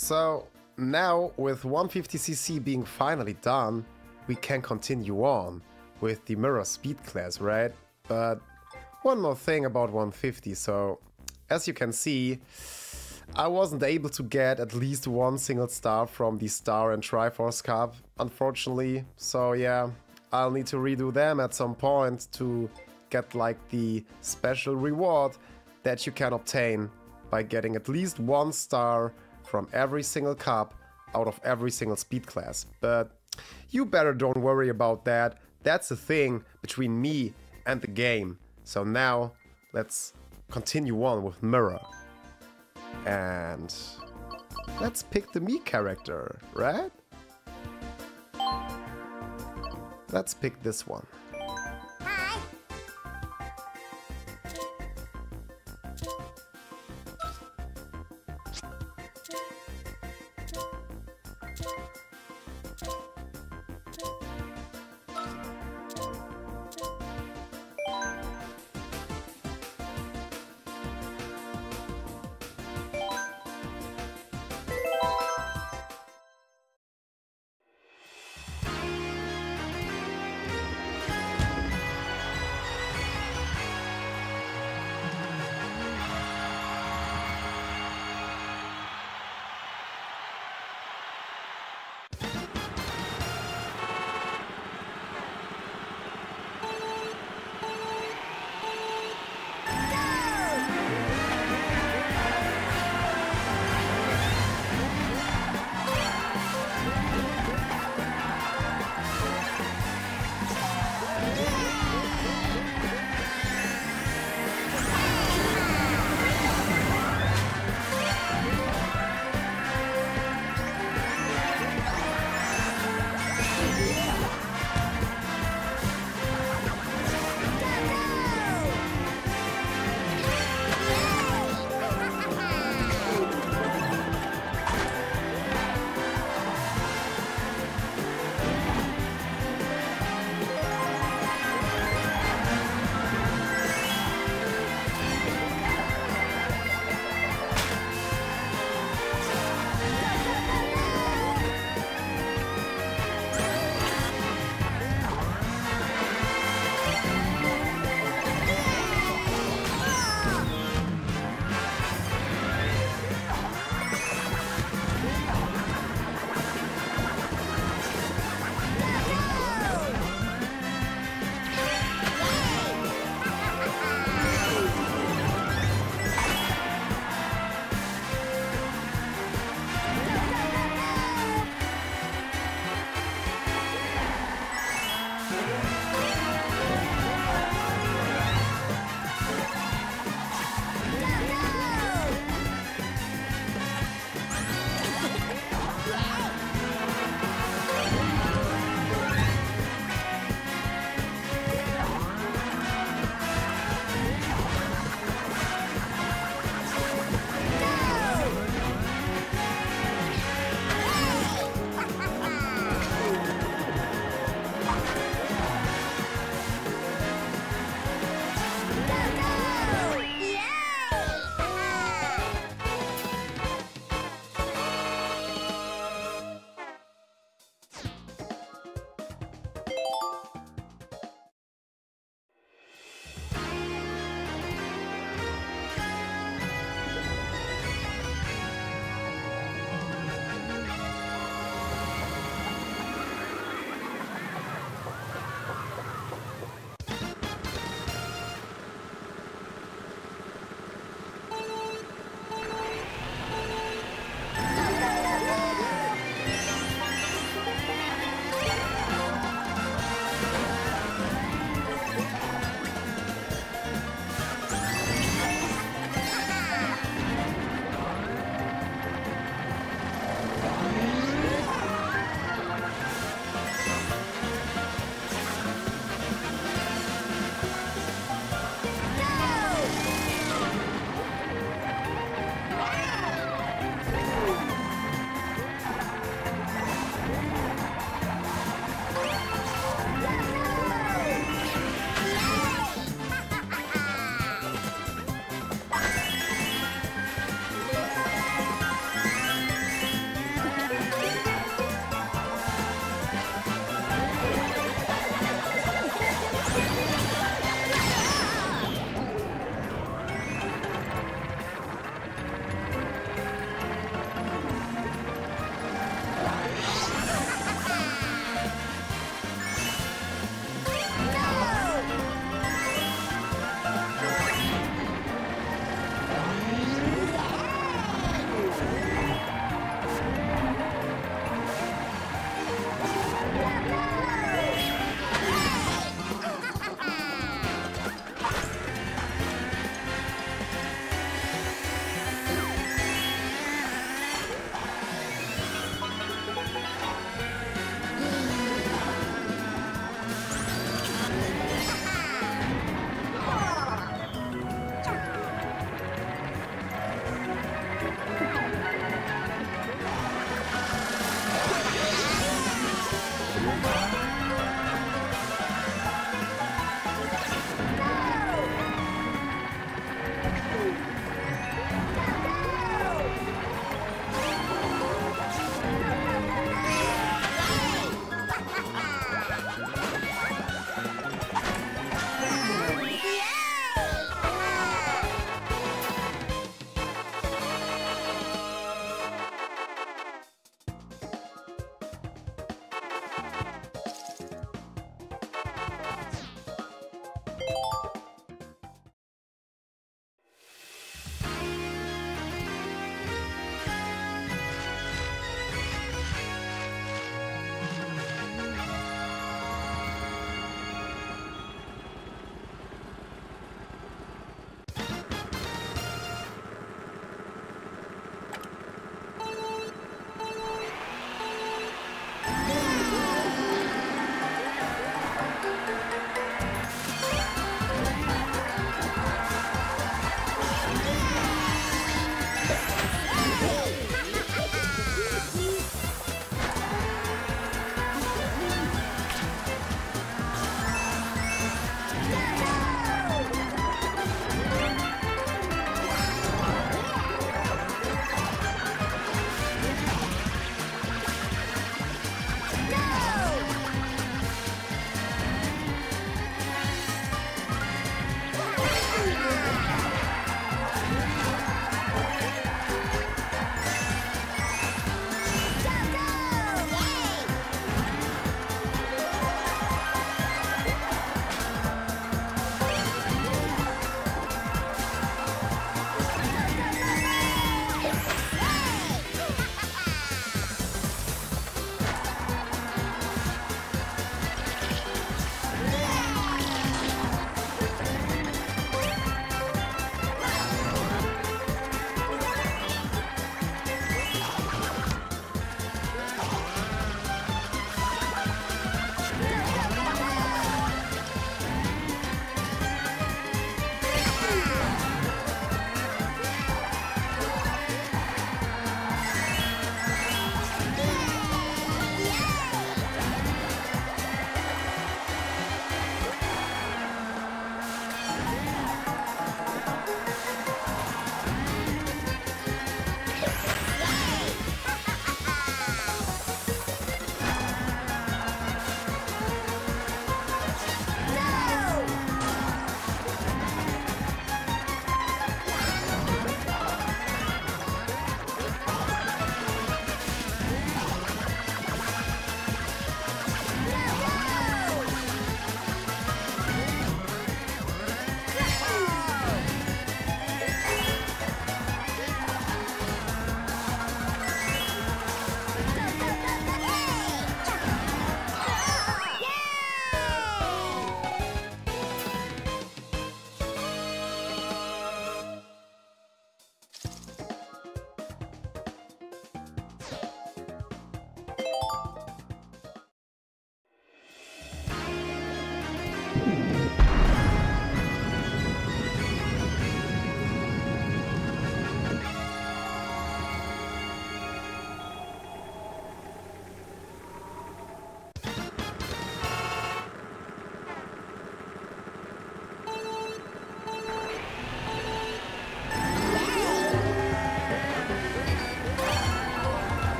So now with 150cc being finally done, we can continue on with the mirror speed class, right? But one more thing about 150, so as you can see, I wasn't able to get at least one single star from the Star and Triforce Cup, unfortunately. So yeah, I'll need to redo them at some point to get like the special reward that you can obtain by getting at least one star from every single cup out of every single speed class. But you better don't worry about that. That's the thing between Mii and the game. So now let's continue on with Mirror. And let's pick the me character, right? Let's pick this one.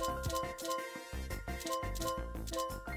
Thank you.